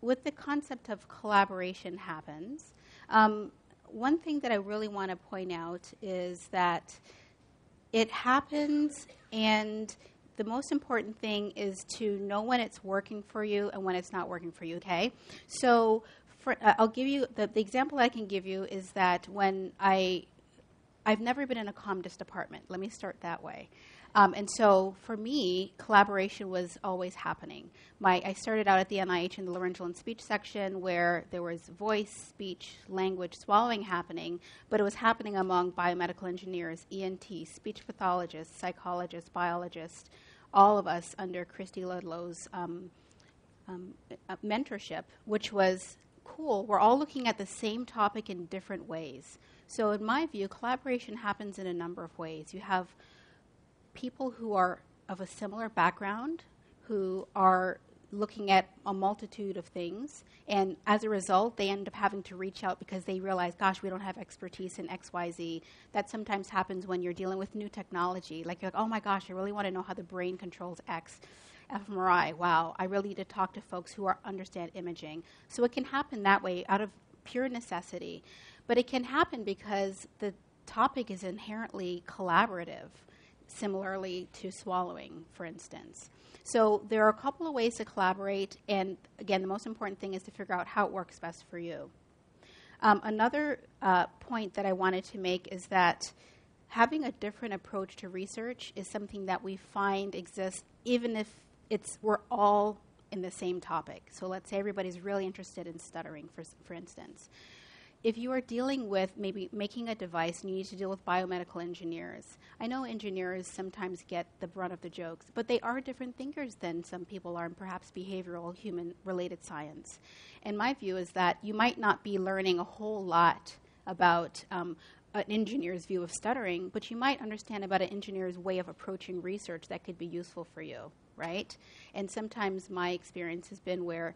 with the concept of collaboration happens, um, one thing that I really want to point out is that it happens, and the most important thing is to know when it's working for you and when it's not working for you, okay? So, for, uh, I'll give you the, the example I can give you is that when I I've never been in a ComDis department. Let me start that way. Um, and so for me, collaboration was always happening. My, I started out at the NIH in the laryngeal and speech section where there was voice, speech, language, swallowing happening, but it was happening among biomedical engineers, ENT, speech pathologists, psychologists, biologists, all of us under Christy Ludlow's um, um, uh, mentorship, which was cool. We're all looking at the same topic in different ways. So, in my view, collaboration happens in a number of ways. You have people who are of a similar background, who are looking at a multitude of things, and as a result, they end up having to reach out because they realize, gosh, we don't have expertise in XYZ. That sometimes happens when you're dealing with new technology. Like, you're like oh my gosh, I really want to know how the brain controls X. fMRI, wow, I really need to talk to folks who are, understand imaging. So it can happen that way out of pure necessity. But it can happen because the topic is inherently collaborative, similarly to swallowing, for instance. So there are a couple of ways to collaborate, and again, the most important thing is to figure out how it works best for you. Um, another uh, point that I wanted to make is that having a different approach to research is something that we find exists even if it's we're all in the same topic. So let's say everybody's really interested in stuttering, for, for instance if you are dealing with maybe making a device and you need to deal with biomedical engineers, I know engineers sometimes get the brunt of the jokes, but they are different thinkers than some people are in perhaps behavioral human related science. And my view is that you might not be learning a whole lot about um, an engineer's view of stuttering, but you might understand about an engineer's way of approaching research that could be useful for you, right? And sometimes my experience has been where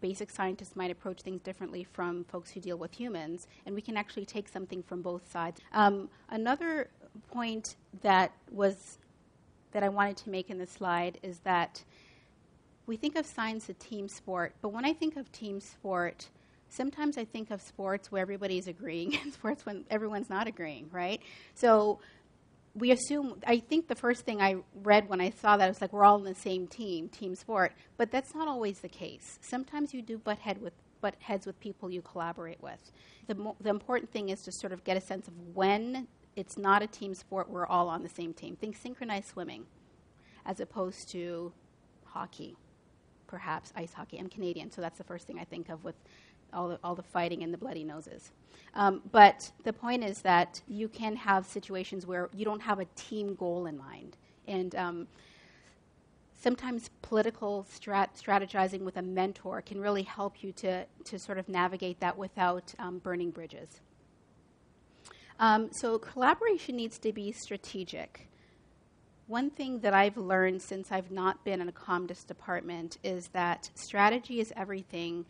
basic scientists might approach things differently from folks who deal with humans, and we can actually take something from both sides. Um, another point that was that I wanted to make in this slide is that we think of science as a team sport, but when I think of team sport, sometimes I think of sports where everybody's agreeing and sports when everyone's not agreeing, right? So we assume i think the first thing i read when i saw that was like we're all in the same team team sport. But that's not always the case. Sometimes you do butt head with butt heads with people you collaborate with. The, mo- the important thing is to sort of get a sense of when it's not a team sport we're all on the same team. Think synchronized swimming as opposed to hockey perhaps ice hockey. I'm canadian so that's the first thing i think of with all the, all the fighting and the bloody noses. Um, but the point is that you can have situations where you don't have a team goal in mind. And um, sometimes political strat- strategizing with a mentor can really help you to, to sort of navigate that without um, burning bridges. Um, so, collaboration needs to be strategic. One thing that I've learned since I've not been in a ComDis department is that strategy is everything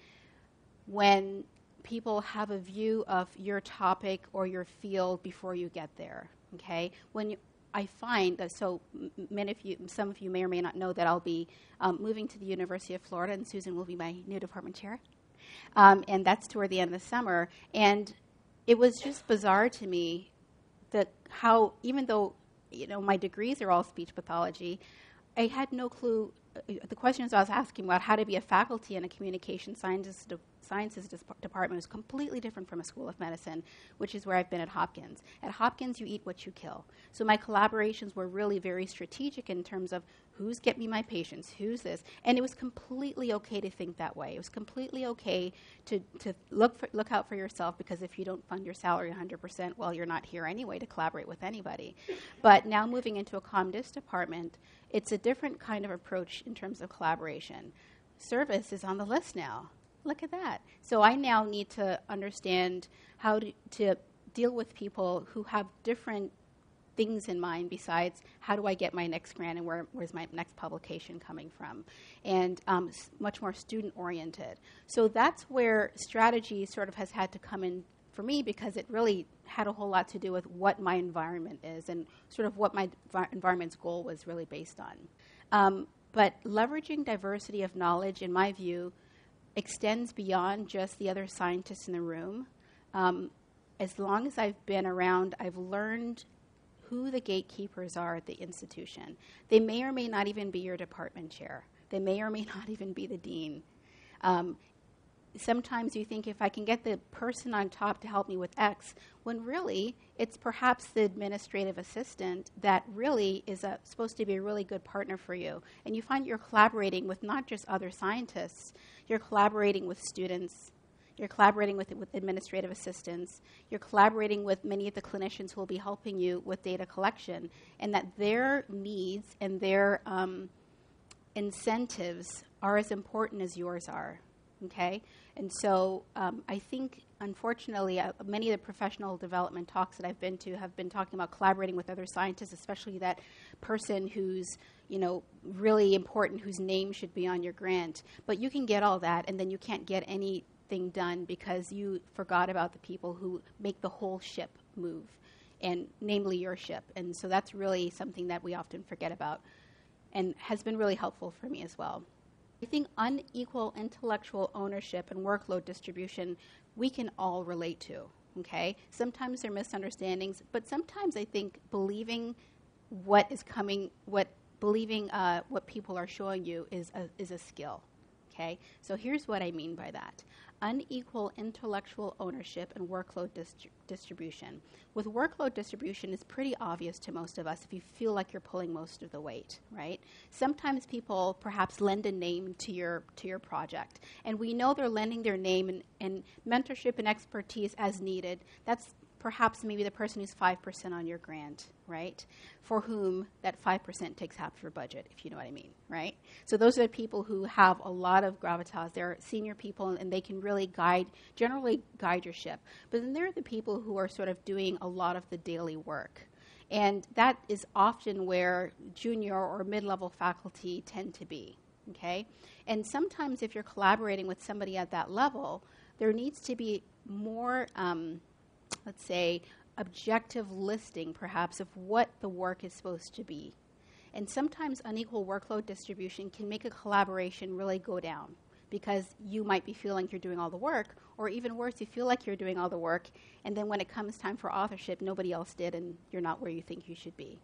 when people have a view of your topic or your field before you get there. Okay, when you, I find that so many of you, some of you may or may not know that I'll be um, moving to the University of Florida, and Susan will be my new department chair, um, and that's toward the end of the summer. And it was just bizarre to me that how even though you know my degrees are all speech pathology, I had no clue. Uh, the questions I was asking about how to be a faculty in a communication sciences de- sciences department is completely different from a school of medicine, which is where I've been at Hopkins. At Hopkins, you eat what you kill. So my collaborations were really very strategic in terms of who's get me my patients, who's this, and it was completely okay to think that way. It was completely okay to, to look for, look out for yourself because if you don't fund your salary 100%, well, you're not here anyway to collaborate with anybody. But now moving into a ComDis department, it's a different kind of approach in terms of collaboration. Service is on the list now. Look at that. So I now need to understand how to, to deal with people who have different things in mind besides how do I get my next grant and where, where's my next publication coming from, and um, s- much more student oriented. So that's where strategy sort of has had to come in for me because it really had a whole lot to do with what my environment is and sort of what my environment's goal was really based on. Um, but leveraging diversity of knowledge, in my view, extends beyond just the other scientists in the room. Um, as long as I've been around, I've learned who the gatekeepers are at the institution. They may or may not even be your department chair. They may or may not even be the dean. Um, sometimes you think if I can get the person on top to help me with X, when really it's perhaps the administrative assistant that really is a, supposed to be a really good partner for you. And you find you're collaborating with not just other scientists, you're collaborating with students, you're collaborating with, with administrative assistants, you're collaborating with many of the clinicians who will be helping you with data collection, and that their needs and their um, incentives are as important as yours are okay? And so um, I think, unfortunately, uh, many of the professional development talks that I've been to have been talking about collaborating with other scientists, especially that person who's, you know, really important, whose name should be on your grant. But you can get all that, and then you can't get anything done because you forgot about the people who make the whole ship move, and namely your ship. And so that's really something that we often forget about and has been really helpful for me as well. I think unequal intellectual ownership and workload distribution we can all relate to. Okay, sometimes there are misunderstandings, but sometimes I think believing what is coming, what believing uh, what people are showing you is a, is a skill. Okay, so here's what I mean by that unequal intellectual ownership and workload distri- distribution. With workload distribution, it's pretty obvious to most of us if you feel like you're pulling most of the weight, right? Sometimes people perhaps lend a name to your to your project, and we know they're lending their name and, and mentorship and expertise as needed. That's perhaps maybe the person who's 5% on your grant, right? For whom that 5% takes half your budget, if you know what I mean, right? So those are the people who have a lot of gravitas. They're senior people and they can really guide, generally guide your ship. But then there are the people who are sort of doing a lot of the daily work. And that is often where junior or mid level faculty tend to be, okay? And sometimes if you're collaborating with somebody at that level, there needs to be more. Um, let's say, objective listing, perhaps, of what the work is supposed to be. And sometimes unequal workload distribution can make a collaboration really go down because you might be feeling you're doing all the work, or even worse, you feel like you're doing all the work, and then when it comes time for authorship, nobody else did, and you're not where you think you should be.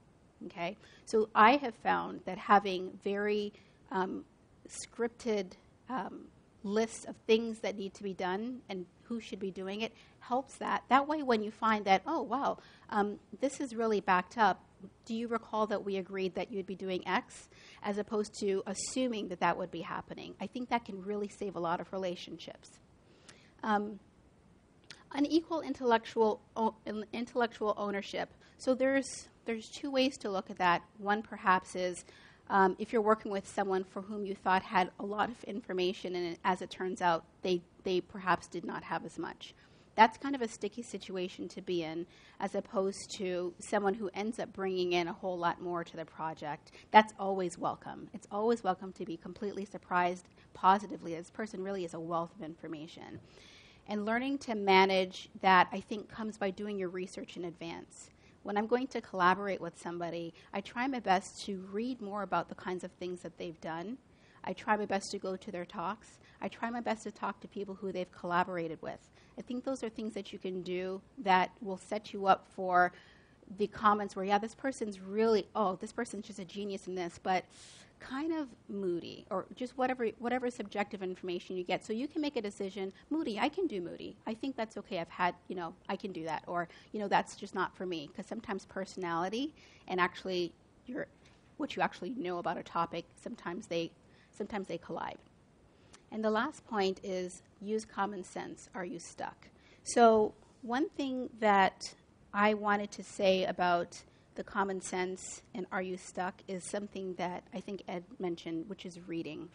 Okay? So I have found that having very um, scripted um, lists of things that need to be done and who should be doing it helps that. That way, when you find that, oh, wow, um, this is really backed up, do you recall that we agreed that you'd be doing X as opposed to assuming that that would be happening? I think that can really save a lot of relationships. Um, unequal intellectual, o- intellectual ownership. So there's, there's two ways to look at that. One perhaps is um, if you're working with someone for whom you thought had a lot of information, and as it turns out, they, they perhaps did not have as much. That's kind of a sticky situation to be in, as opposed to someone who ends up bringing in a whole lot more to the project. That's always welcome. It's always welcome to be completely surprised positively. This person really is a wealth of information. And learning to manage that, I think, comes by doing your research in advance when I'm going to collaborate with somebody, I try my best to read more about the kinds of things that they've done. I try my best to go to their talks. I try my best to talk to people who they've collaborated with. I think those are things that you can do that will set you up for the comments where, yeah, this person's really, oh, this person's just a genius in this, but kind of moody or just whatever whatever subjective information you get. So you can make a decision moody i can do moody. I think that's okay. I've had you know i can do that or you know that's just not for me. Because sometimes personality and actually your what you actually know about a topic sometimes they sometimes they collide. And the last point is use common sense. Are you stuck? So one thing that i wanted to say about the common sense and are you stuck is something that I think Ed mentioned, which is reading.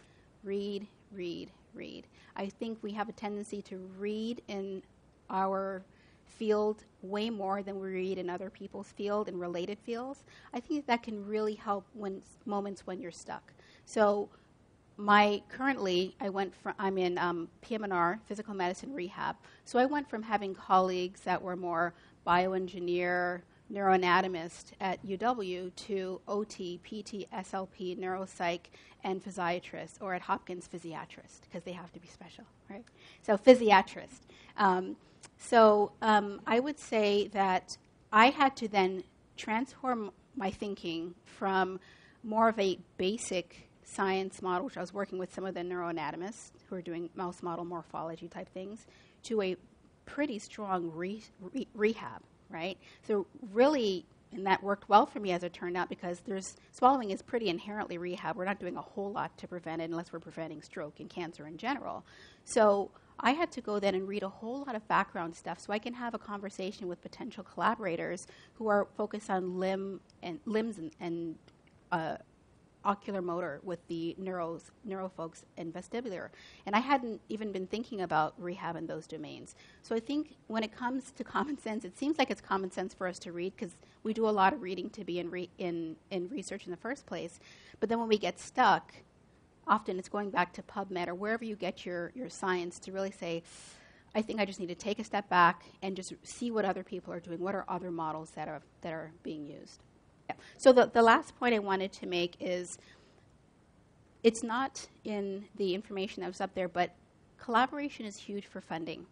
Read, read, read. I think we have a tendency to read in our field way more than we read in other people's field and related fields. I think that can really help when moments when you're stuck. So my currently I went from I'm in um, PM&R physical medicine rehab. So I went from having colleagues that were more bioengineer, neuroanatomist at UW to OT, PT, SLP, neuropsych, and physiatrist, or at Hopkins, physiatrist, because they have to be special, right? So, physiatrist. Um, so, um, I would say that I had to then transform my thinking from more of a basic science model, which I was working with some of the neuroanatomists who are doing mouse model morphology type things, to a pretty strong re- re- rehab, right? So really, and that worked well for me as it turned out because there's swallowing is pretty inherently rehab. We're not doing a whole lot to prevent it unless we're preventing stroke and cancer in general. So I had to go then and read a whole lot of background stuff so I can have a conversation with potential collaborators who are focused on limb and limbs and, and uh, ocular motor with the neuros, neuro folks and vestibular. And I hadn't even been thinking about rehab in those domains. So I think when it comes to common sense, it seems like it's common sense for us to read because we do a lot of reading to be in, re- in, in research in the first place. But then when we get stuck, often it's going back to PubMed or wherever you get your, your science to really say, I think I just need to take a step back and just see what other people are doing. What are other models that are, that are being used? Yeah. So the, the last point I wanted to make is it's not in the information that was up there, but collaboration is huge for funding.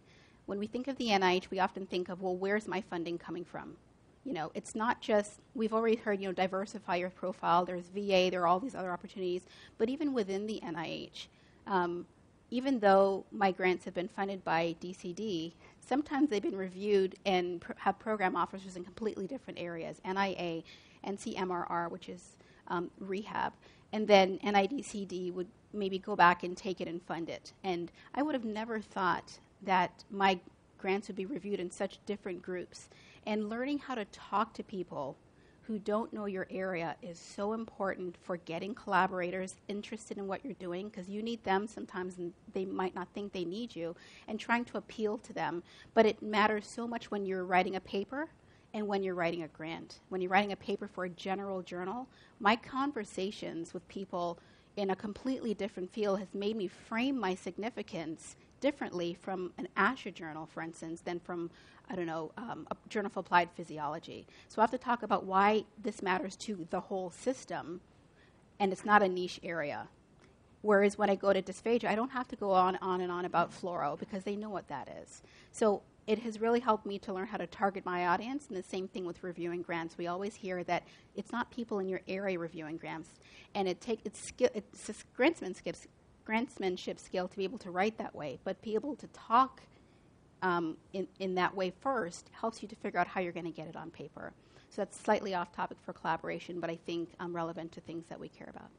When we think of the NIH, we often think of, well, where's my funding coming from? You know, it's not just, we've already heard, you know, diversify your profile, there's VA, there are all these other opportunities, but even within the NIH, um, even though my grants have been funded by DCD, sometimes they've been reviewed and pr- have program officers in completely different areas, NIA, NCMRR, which is um, rehab, and then NIDCD would maybe go back and take it and fund it. And I would have never thought that my grants would be reviewed in such different groups. And learning how to talk to people who don't know your area is so important for getting collaborators interested in what you're doing because you need them sometimes and they might not think they need you and trying to appeal to them. But it matters so much when you're writing a paper and when you're writing a grant. When you're writing a paper for a general journal, my conversations with people in a completely different field has made me frame my significance differently from an ASHA journal, for instance, than from, I don't know, um, a journal of applied physiology. So I have to talk about why this matters to the whole system, and it's not a niche area. Whereas when I go to dysphagia, I don't have to go on, on and on about fluoro because they know what that is. So it has really helped me to learn how to target my audience. And the same thing with reviewing grants. We always hear that it's not people in your area reviewing grants, and it take it's it's grantsmanship, grantsmanship skill to be able to write that way, but be able to talk um, in in that way first helps you to figure out how you're going to get it on paper. So that's slightly off topic for collaboration, but I think um, relevant to things that we care about.